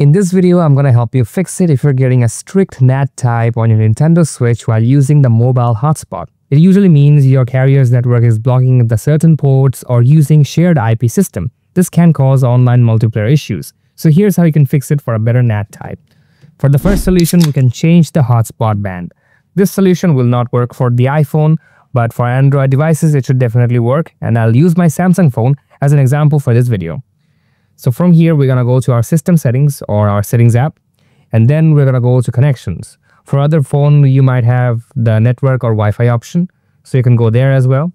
In this video, I'm to help you fix it if you're getting a strict NAT type on your Nintendo Switch while using the mobile hotspot. It usually means your carrier's network is blocking the certain ports or using shared IP system. This can cause online multiplayer issues. So here's how you can fix it for a better NAT type. For the first solution, we can change the hotspot band. This solution will not work for the iPhone, but for Android devices, it should definitely work, and I'll use my Samsung phone as an example for this video. So from here, we're going to go to our system settings or our settings app, and then we're going to go to connections. For other phone, you might have the network or Wi-Fi option, so you can go there as well.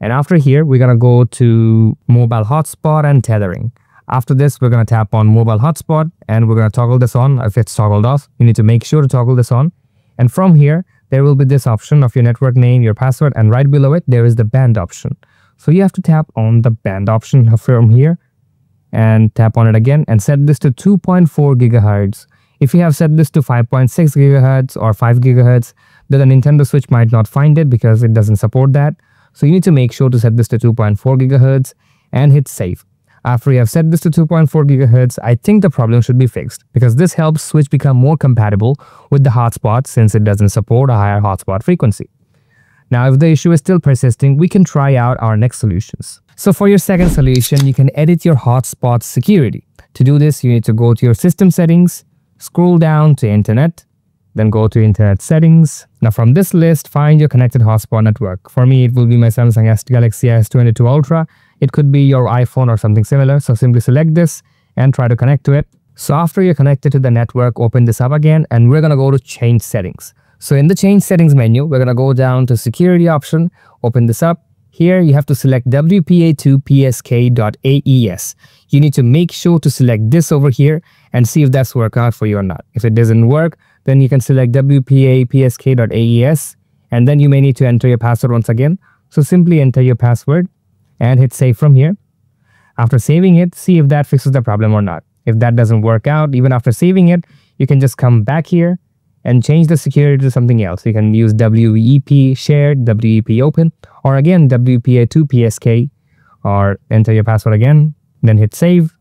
And after here, we're going to go to mobile hotspot and tethering. After this, we're going to tap on mobile hotspot and we're going to toggle this on. If it's toggled off, you need to make sure to toggle this on. And from here, there will be this option of your network name, your password, and right below it, there is the band option. So you have to tap on the band option from here and tap on it again and set this to 2.4 gigahertz. If you have set this to 5.6 gigahertz or 5 gigahertz, then the Nintendo Switch might not find it because it doesn't support that. So you need to make sure to set this to 2.4 gigahertz and hit save. After you have set this to 2.4 gigahertz, I think the problem should be fixed because this helps Switch become more compatible with the hotspot since it doesn't support a higher hotspot frequency. Now, if the issue is still persisting, we can try out our next solutions. So for your second solution, you can edit your hotspot security. To do this, you need to go to your system settings, scroll down to internet, then go to internet settings. Now from this list, find your connected hotspot network. For me, it will be my Samsung S Galaxy S22 Ultra. It could be your iPhone or something similar. So simply select this and try to connect to it. So after you're connected to the network, open this up again and we're going to go to change settings. So in the change settings menu, we're going to go down to security option, open this up. Here you have to select WPA2PSK.AES. You need to make sure to select this over here and see if that's work out for you or not. If it doesn't work, then you can select WPA.PSK.AES and then you may need to enter your password once again. So simply enter your password and hit save from here. After saving it, see if that fixes the problem or not. If that doesn't work out, even after saving it, you can just come back here and change the security to something else. You can use WEP shared, WEP open, or again WPA2PSK, or enter your password again, then hit save.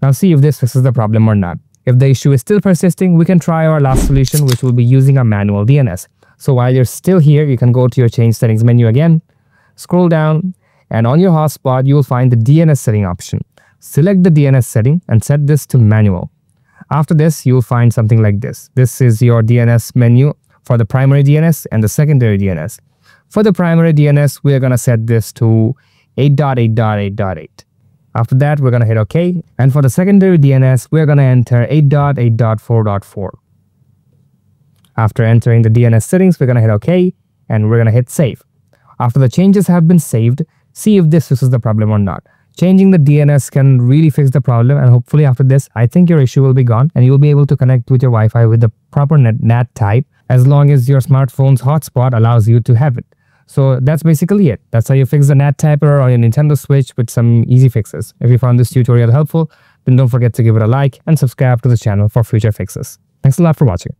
Now see if this fixes the problem or not. If the issue is still persisting, we can try our last solution, which will be using a manual DNS. So while you're still here, you can go to your change settings menu again, scroll down, and on your hotspot, you will find the DNS setting option. Select the DNS setting and set this to manual. After this, you'll find something like this. This is your DNS menu for the primary DNS and the secondary DNS. For the primary DNS, we're going to set this to 8.8.8.8. After that, we're going to hit OK. And for the secondary DNS, we're going to enter 8.8.4.4. After entering the DNS settings, we're going to hit OK and we're going to hit save. After the changes have been saved, see if this fixes the problem or not. Changing the DNS can really fix the problem and hopefully after this, I think your issue will be gone and you'll be able to connect with your Wi-Fi with the proper NAT type as long as your smartphone's hotspot allows you to have it. So that's basically it. That's how you fix the NAT typer on your Nintendo Switch with some easy fixes. If you found this tutorial helpful, then don't forget to give it a like and subscribe to the channel for future fixes. Thanks a lot for watching.